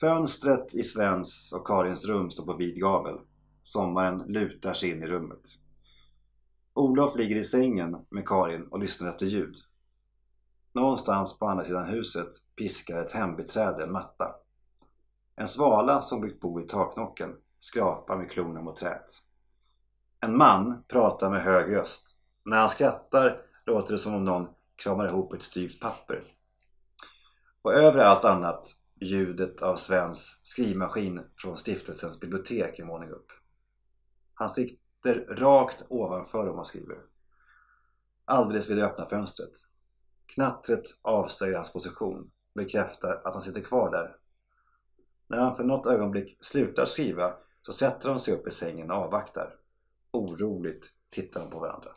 Fönstret i Svens och Karins rum står på vid gavel. Sommaren lutar sig in i rummet. Olof ligger i sängen med Karin och lyssnar efter ljud. Någonstans på andra sidan huset piskar ett hembiträde en matta. En svala som byggt bo i taknocken skrapar med klorna mot träet. En man pratar med hög röst. När han skrattar låter det som om någon kramar ihop ett styvt papper. Och över allt annat ljudet av Svens skrivmaskin från stiftelsens bibliotek en våning upp. Han sitter rakt ovanför om han skriver. Alldeles vid det öppna fönstret. Knattret avslöjar hans position, bekräftar att han sitter kvar där. När han för något ögonblick slutar skriva så sätter de sig upp i sängen och avvaktar. Oroligt tittar de på varandra.